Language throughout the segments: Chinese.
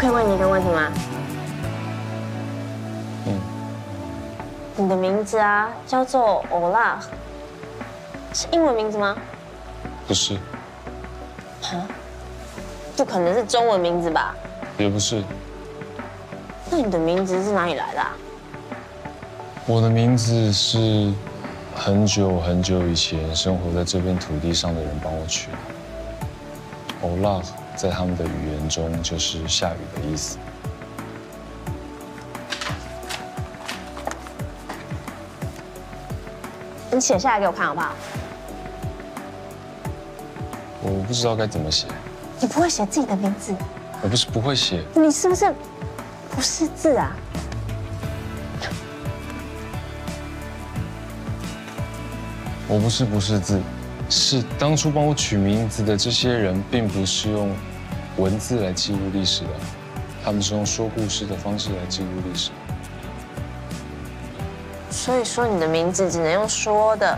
可以问你一个问题吗？嗯，你的名字啊，叫做欧拉，是英文名字吗？不是，啊？不可能是中文名字吧？也不是。那你的名字是哪里来的？我的名字是很久很久以前生活在这片土地上的人帮我取的。欧拉在他们的语言中就是下雨的意思。你写下来给我看好不好？我不知道该怎么写。你不会写自己的名字？我不是不会写。你是不是不识字啊？我不是不识字，是当初帮我取名字的这些人，并不是用文字来记录历史的，他们是用说故事的方式来记录历史。所以说你的名字只能用说的，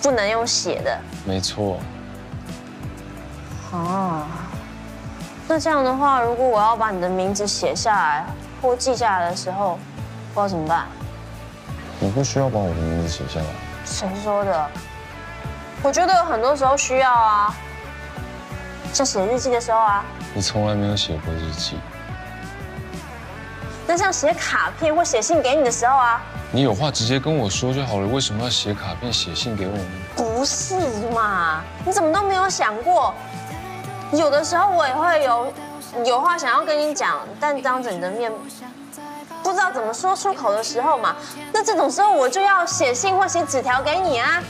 不能用写的。没错。哦，那这样的话，如果我要把你的名字写下来或记下来的时候，不知道怎么办？你不需要把我的名字写下来。谁说的？我觉得有很多时候需要啊，像写日记的时候啊。你从来没有写过日记。那像写卡片或写信给你的时候啊。你有话直接跟我说就好了，为什么要写卡片、写信给我呢？不是嘛？你怎么都没有想过？有的时候我也会有有话想要跟你讲，但当着你的面不知道怎么说出口的时候嘛，那这种时候我就要写信或写纸条给你啊。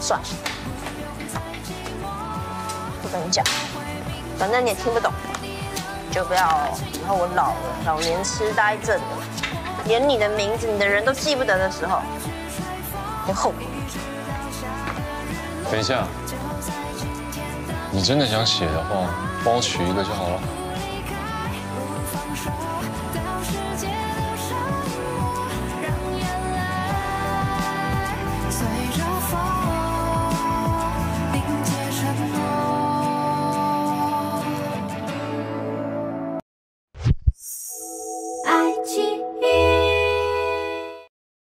算了，不跟你讲，反正你也听不懂，就不要以后我老了，老年痴呆症了，连你的名字、你的人都记不得的时候，你后悔。等一下，你真的想写的话，帮我取一个就好了。